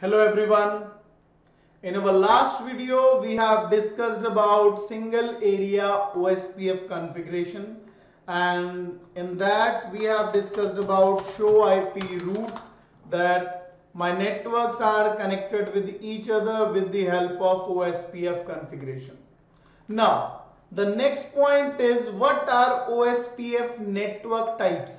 Hello everyone. In our last video, we have discussed about single area OSPF configuration and in that we have discussed about show IP route that my networks are connected with each other with the help of OSPF configuration. Now, the next point is what are OSPF network types?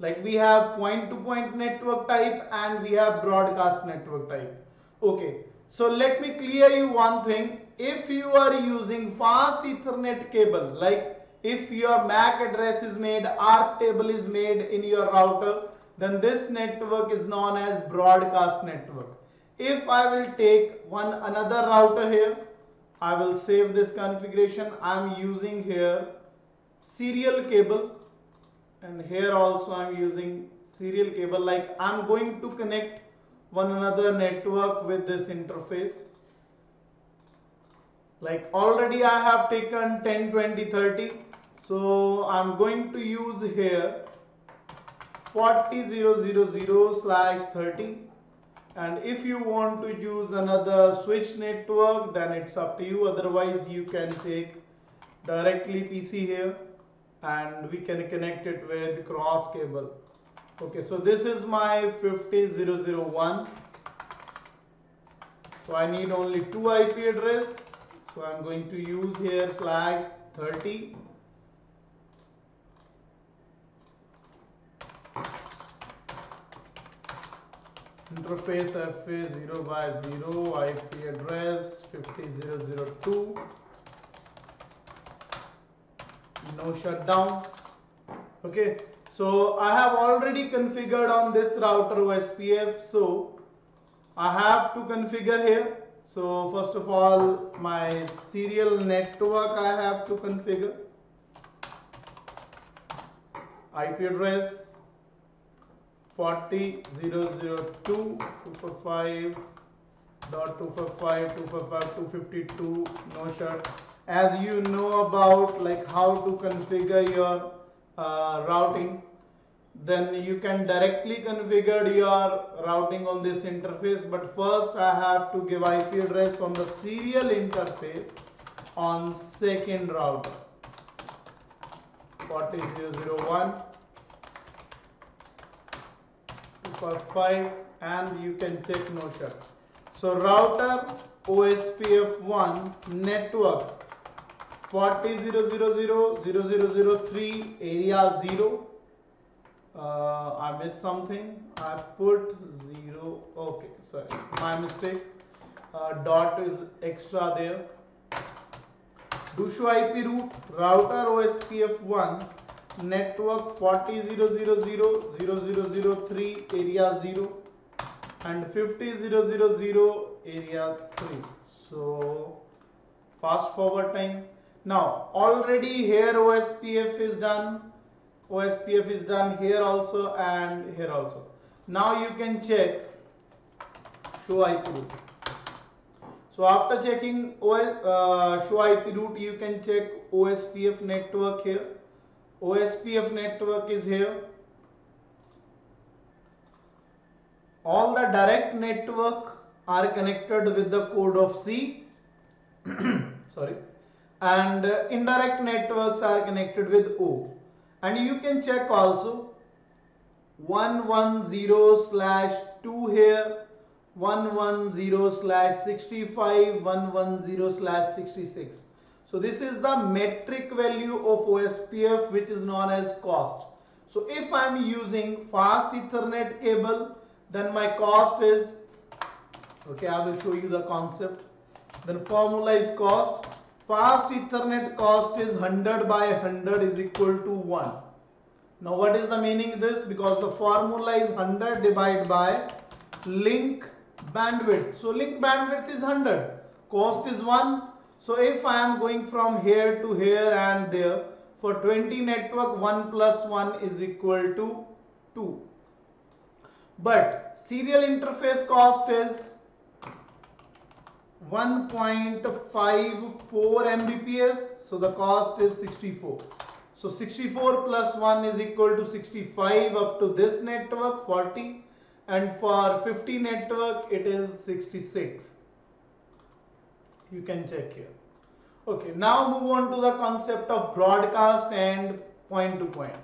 Like we have point to point network type and we have broadcast network type. Okay, so let me clear you one thing. If you are using fast ethernet cable, like if your MAC address is made, ARP table is made in your router, then this network is known as broadcast network. If I will take one another router here, I will save this configuration. I'm using here serial cable and here also I'm using serial cable like I'm going to connect one another network with this interface. Like already I have taken 10 20 30 so I'm going to use here 40000 slash 30 and if you want to use another switch network then it's up to you. Otherwise you can take directly PC here and we can connect it with cross cable. Okay so this is my 50001 so I need only two IP address. So I'm going to use here slash 30 interface FA 0 by 0 IP address 50002 no shutdown okay so I have already configured on this router OSPF so I have to configure here. So first of all my serial network I have to configure. IP address 4002245.245.245.252 no shut as you know about like how to configure your uh, routing then you can directly configure your routing on this interface. But first I have to give IP address on the serial interface on second router. 40001 245 and you can check no shut so router OSPF1 network 4000003 area 0 uh, I missed something I put 0 okay sorry my mistake uh, dot is extra there do show IP route router OSPF1 network 400000003 area 0 and 50000 area 3 so fast forward time. Now already here OSPF is done. OSPF is done here also and here also. Now you can check. Show IP route. So after checking uh, show IP route you can check OSPF network here. OSPF network is here all the direct network are connected with the code of C. Sorry. And uh, indirect networks are connected with O. And you can check also 110 slash 2 here 110 slash 65 110 slash 66 so this is the metric value of OSPF which is known as cost. So if I'm using fast ethernet cable then my cost is okay I will show you the concept. Then formula is cost. Fast ethernet cost is 100 by 100 is equal to 1 now what is the meaning of this? Because the formula is 100 divided by link bandwidth. So link bandwidth is 100 cost is 1 so if I am going from here to here and there for 20 network 1 plus 1 is equal to 2 but serial interface cost is 1.54 Mbps so the cost is 64 so 64 plus 1 is equal to 65 up to this network 40 and for 50 network it is 66 you can check here. Okay now move on to the concept of broadcast and point to point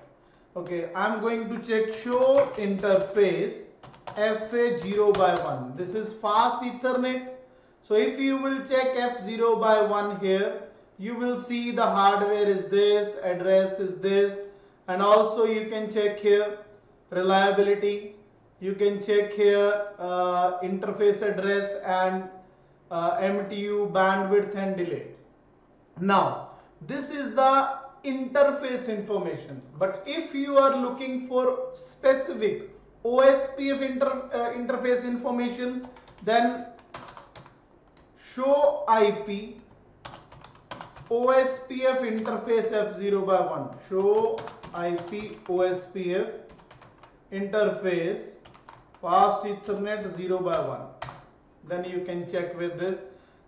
okay i'm going to check show interface fa0 by 1 this is fast ethernet. So if you will check f0 by 1 here you will see the hardware is this address is this and also you can check here reliability. You can check here uh, interface address and uh, MTU bandwidth and delay. Now this is the interface information. But if you are looking for specific OSPF inter, uh, interface information then show IP OSPF interface F0 by 1 show IP OSPF interface fast ethernet 0 by 1 then you can check with this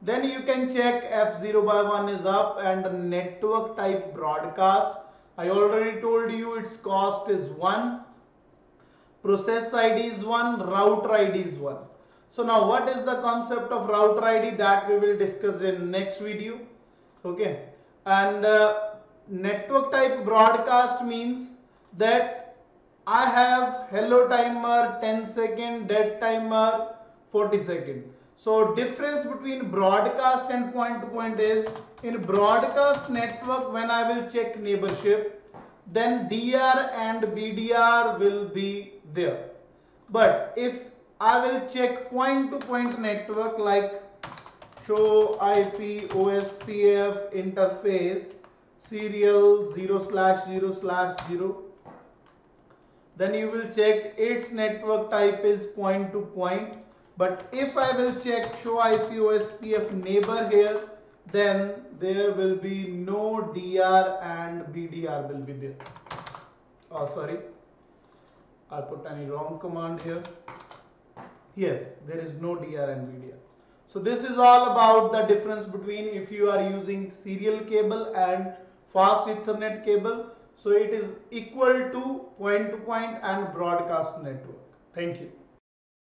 then you can check f0 by 1 is up and network type broadcast. I already told you its cost is 1 process id is 1 router id is 1 so now what is the concept of router id that we will discuss in next video? Okay. And uh, network type broadcast means that I have hello timer 10 second, dead timer 40 second. So difference between broadcast and point to point is in broadcast network when I will check neighborship then DR and BDR will be there. But if I will check point to point network like show IP OSPF interface serial 0 slash 0 slash 0 then you will check its network type is point to point but if I will check show IP OSPF neighbor here then there will be no DR and BDR will be there. Oh sorry. I put any wrong command here. Yes there is no DR and BDR so this is all about the difference between if you are using serial cable and fast ethernet cable. So it is equal to point to point and broadcast network. Thank you.